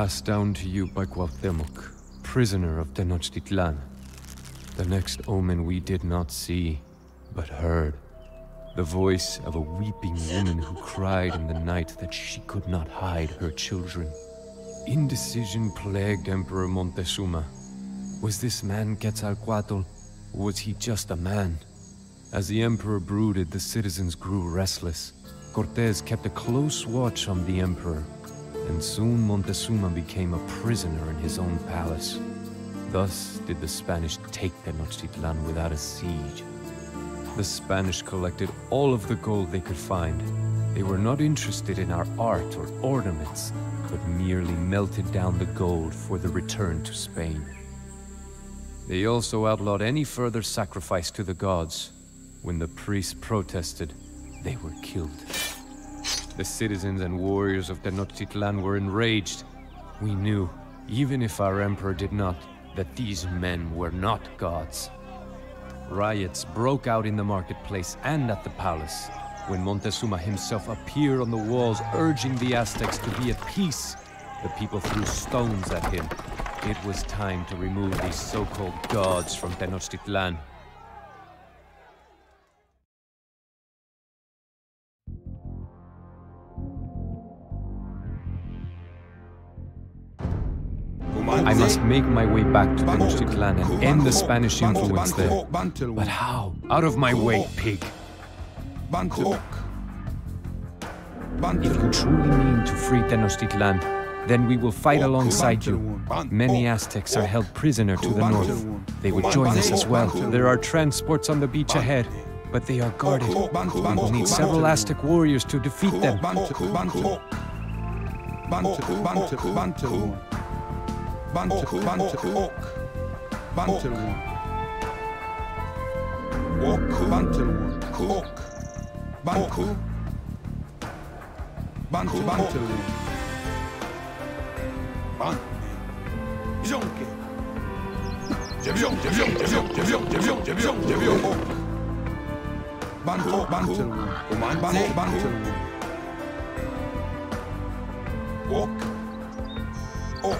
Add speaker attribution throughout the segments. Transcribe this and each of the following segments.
Speaker 1: passed down to you by Cuauhtemoc, prisoner of Tenochtitlan. The next omen we did not see, but heard. The voice of a weeping woman who cried in the night that she could not hide her children. Indecision plagued Emperor Montezuma. Was this man Quetzalcoatl, or was he just a man? As the Emperor brooded, the citizens grew restless. Cortés kept a close watch on the Emperor, and soon Montezuma became a prisoner in his own palace. Thus did the Spanish take Tenochtitlan without a siege. The Spanish collected all of the gold they could find. They were not interested in our art or ornaments, but merely melted down the gold for the return to Spain. They also outlawed any further sacrifice to the gods. When the priests protested, they were killed. The citizens and warriors of Tenochtitlan were enraged. We knew, even if our emperor did not, that these men were not gods. Riots broke out in the marketplace and at the palace, when Montezuma himself appeared on the walls urging the Aztecs to be at peace. The people threw stones at him. It was time to remove these so-called gods from Tenochtitlan. Must make my way back to Tenochtitlan and end the Spanish influence there. But how? Out of my way, pig! If you truly mean to free Tenochtitlan, then we will fight alongside you. Many Aztecs are held prisoner to the north. They would join us as well. There are transports on the beach ahead, but they are guarded. We will need several Aztec warriors to defeat them.
Speaker 2: Banček, ok, banček, ok. Bančel one. Ok, bančel one. Ok. Banku. Banku, bančel one. Ban. Jonke. Jebion, jebion, jebion, jebion, jebion, jebion, jebion. Ok. Banku, banku. Oman, banku, banku.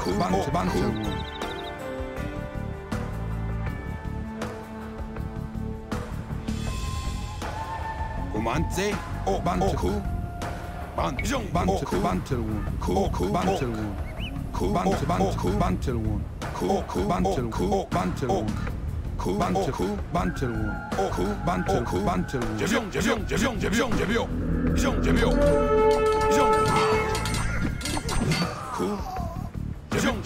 Speaker 2: 만후 만후 만후 만세 오만후 만정 만후 만철군 그오그 만철군 그 만세 만그 만철군 그오그 만철군 만철군 그
Speaker 3: 만철 그 만철군 오그 만철 그 만철군
Speaker 2: 제병 제병 제병 제병 제병
Speaker 1: 이정 제병 이정 그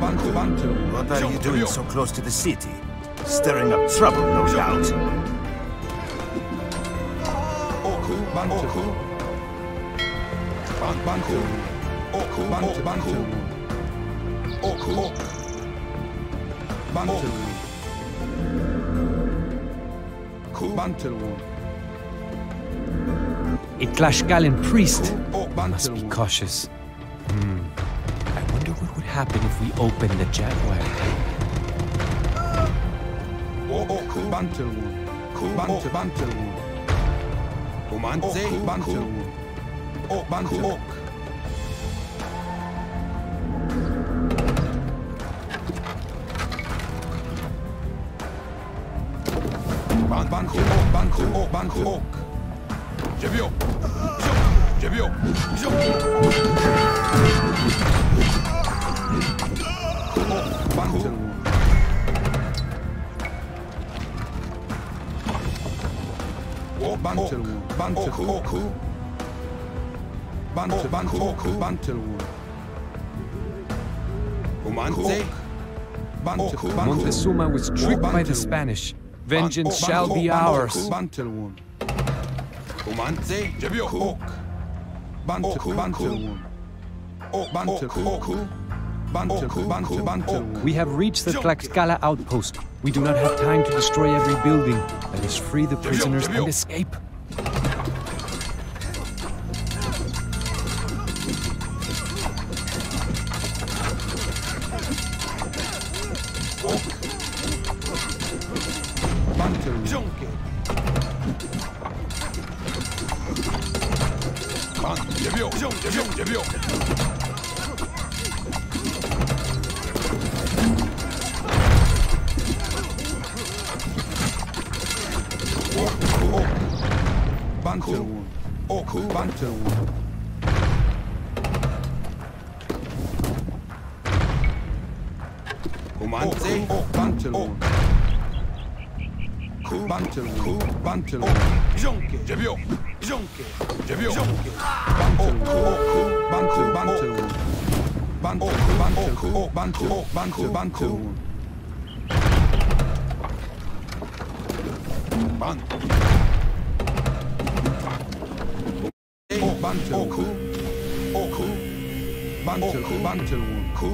Speaker 1: What
Speaker 2: are
Speaker 1: you doing so close to the city? Stirring up trouble, no doubt.
Speaker 2: Oku, Bantu. Ban- Bantu. Oku, Bantu, Bantu. Oku. Bantu. Ku, Bantu. A Tlaxcalan priest. Must be cautious happen if we open the jetway?
Speaker 1: Montezuma was tricked by the Spanish. Vengeance shall be ours.
Speaker 2: Bantelwood. Bantelwood. Bantelwood. Bantelwood. Bantu, oh, Bantu.
Speaker 1: We have reached the Tlaxcala outpost. We do not have time to destroy every building. Let us free the prisoners and escape.
Speaker 3: Channel 1. Comanche, Banchelo, Banchelo,
Speaker 1: Banchelo, Jonke, Jebio, Jonke, Jebio, Jonke, Banchelo, Banchelo, Banchelo, Banchelo, Banchelo, Banchelo, Banchelo, Banchelo, Banchelo,
Speaker 3: Bantu. Bantu.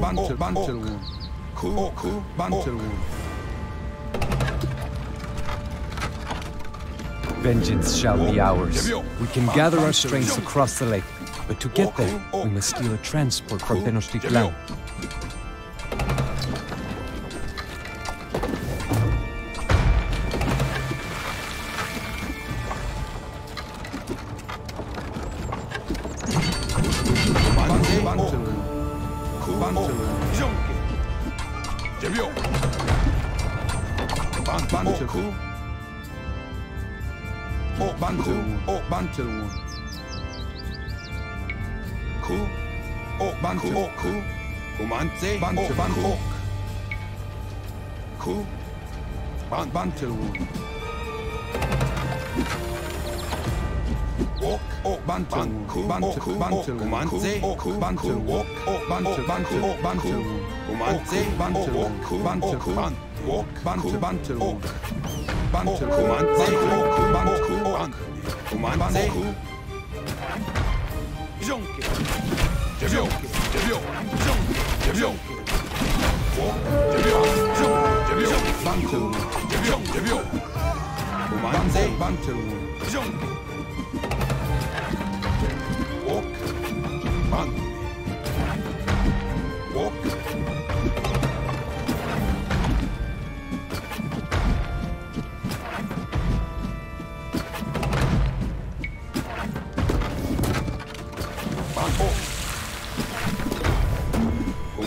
Speaker 3: Bantu. Bantu. Oku. Bantu.
Speaker 1: Vengeance shall be ours. We can gather our strength across the lake, but to get there, we must steal a transport from Tenochtitlan.
Speaker 3: Say Bantu Bantu. Ku. Ban Bantu. Ok, ok, bantu, bantu, bantu, kumante, ok, bantu, ok, ok, bantu, bantu, bantu, kumante, bantu, bantu, ok, bantu, bantu, ok, bantu, kumante, ok, bantu, kumante, jonke, jonke, jonke, jonke. Bantu. Bantu. Bantu. Walk.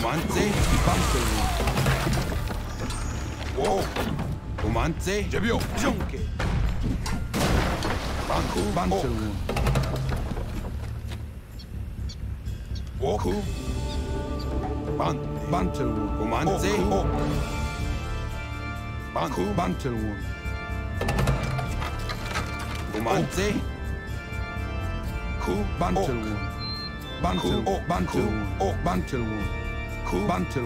Speaker 3: Comandze, Bantu. Wow. Comandze, Jabio, Jonke. Bantu, Bantu. Woku. Ban, Bantu. Comandze, Bantu, Bantu. Comandze. Ku, Bantu. Bantu, Bantu, Bantu. Bantu cool. Banter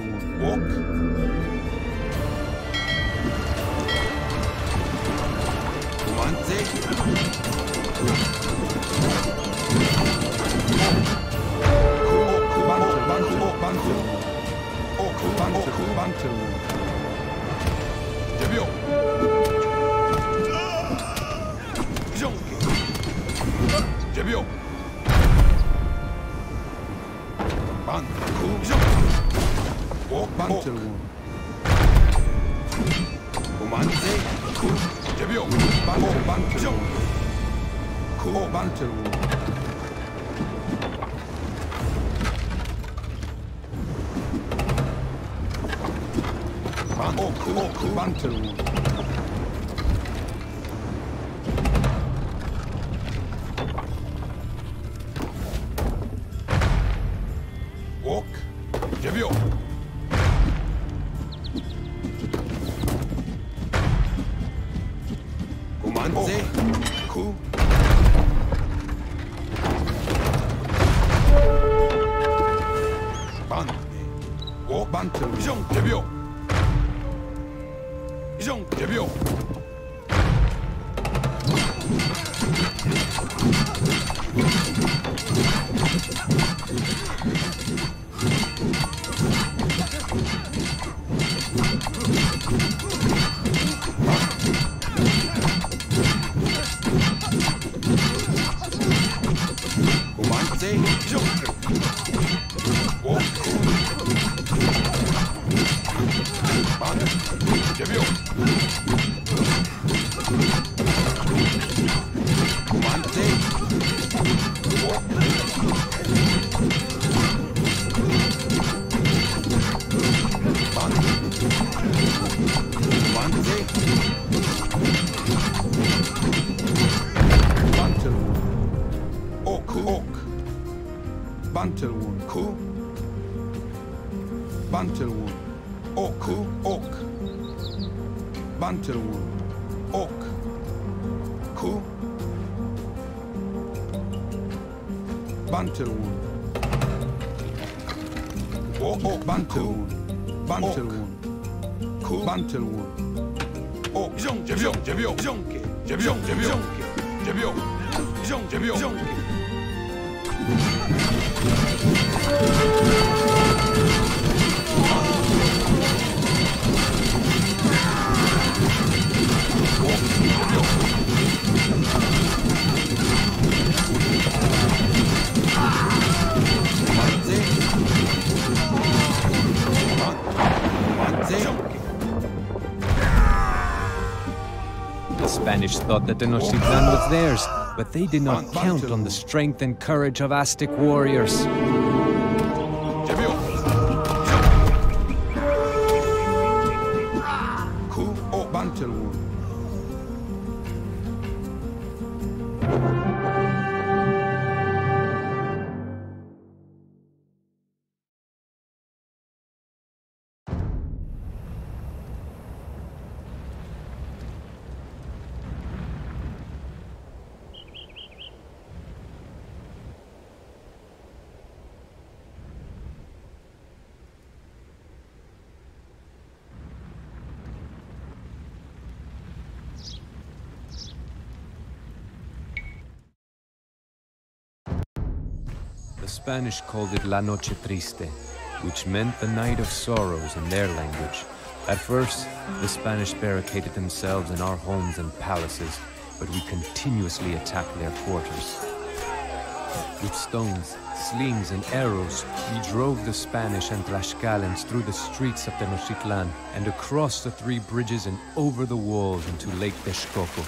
Speaker 3: Jump! Bantu, Bantu. Oku, Bantu, Bantu. Debio. Jonke. Debio. Bantu, Jonke. 이정대비요고만 세 이정 Oak. Oak. Bantelwood. Ku. Bantelwood. Oak. Oak. Bantelwood. Oak. Ku. Bantelwood. Oak. Oak. Bantelwood. Bantelwood. Ku. Bantelwood.
Speaker 2: Oak. Jebion, jebion, jebion, jebion, jebion, jebion,
Speaker 1: Spanish thought that the Tenochtitlan was theirs, but they did not count on the strength and courage of Aztec warriors. Spanish called it La Noche Triste, which meant the night of sorrows in their language. At first, the Spanish barricaded themselves in our homes and palaces, but we continuously attacked their quarters. With stones, slings, and arrows, we drove the Spanish and Tlaxcalans through the streets of Tenochtitlan and across the three bridges and over the walls into Lake Texcoco.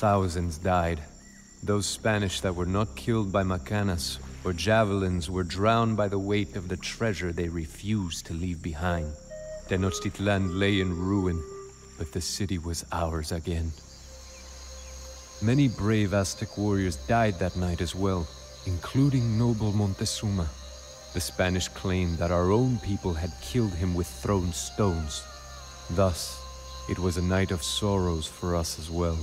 Speaker 1: Thousands died. Those Spanish that were not killed by macanas or javelins were drowned by the weight of the treasure they refused to leave behind. Tenochtitlan lay in ruin, but the city was ours again. Many brave Aztec warriors died that night as well, including noble Montezuma. The Spanish claimed that our own people had killed him with thrown stones. Thus, it was a night of sorrows for us as well.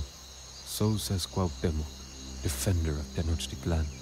Speaker 1: So says Cuauhtémoc, defender of Tenochtitlan.